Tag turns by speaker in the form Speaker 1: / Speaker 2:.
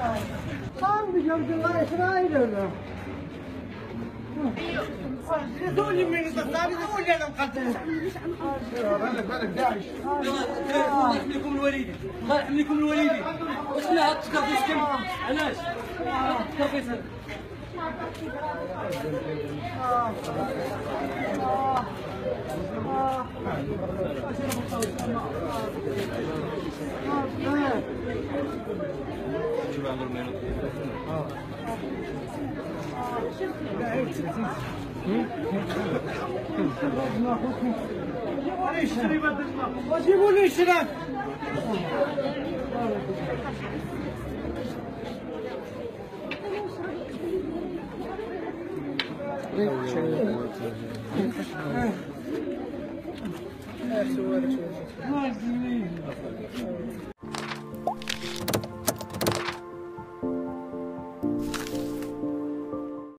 Speaker 1: والله اسرائيل ولا زولي من الصفار زولي أنا مقدس بالك بالك داعش
Speaker 2: الله يحميكم الوالدين الله يحميكم الوالدين وشنو هاد التكافيس كم علاش التكافيس هذا
Speaker 1: وجيبوا لي الشراب
Speaker 3: شو